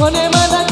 One man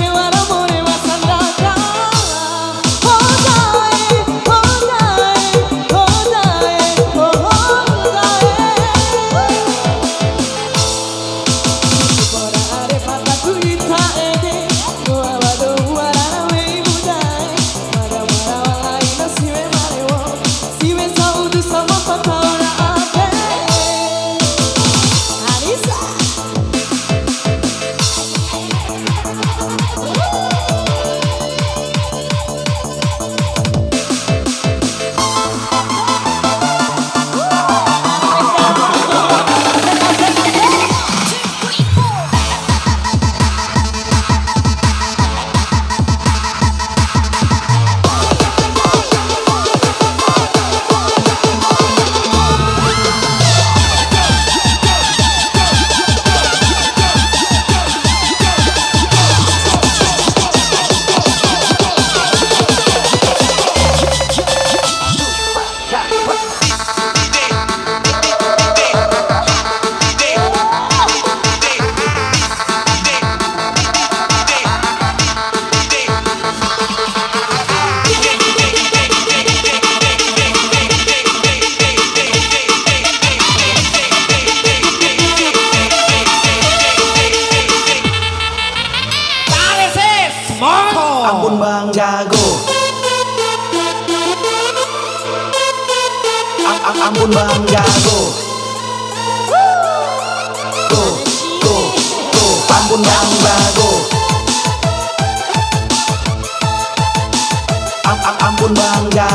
Ampun Bang Jago. Am -am Ampun Bang Jago. Go, go, go. Ampun Bang Jago. Am -am Ampun Bang Jago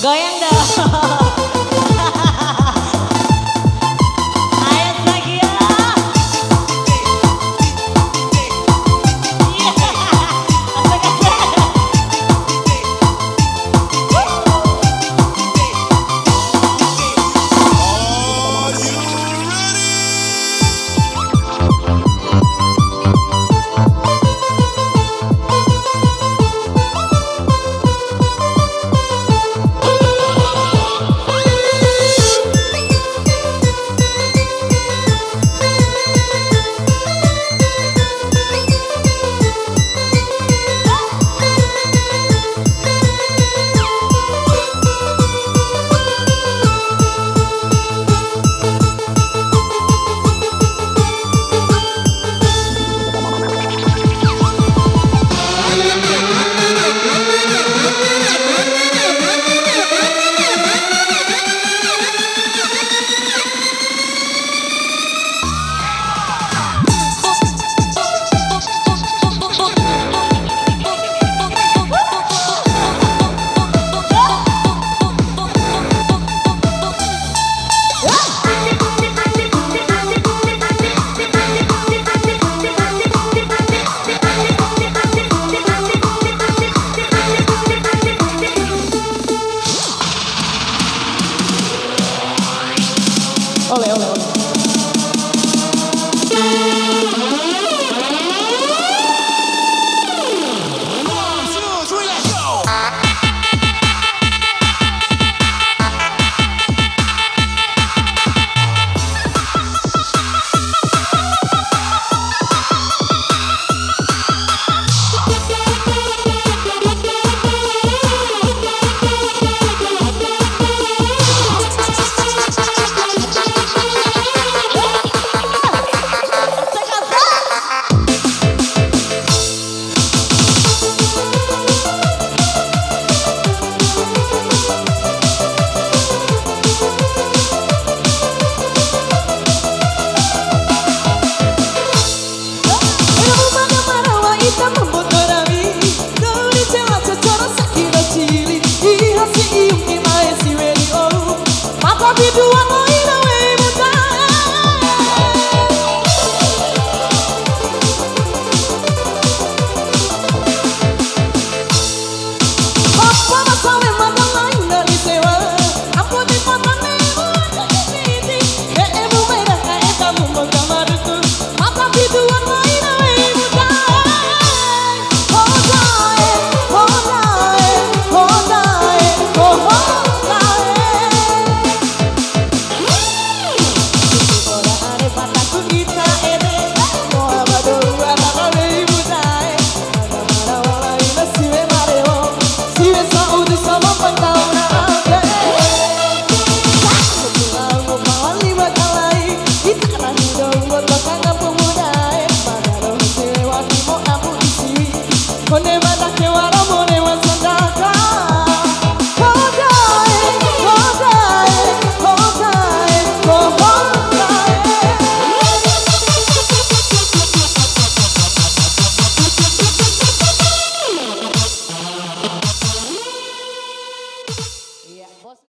Goyang dong.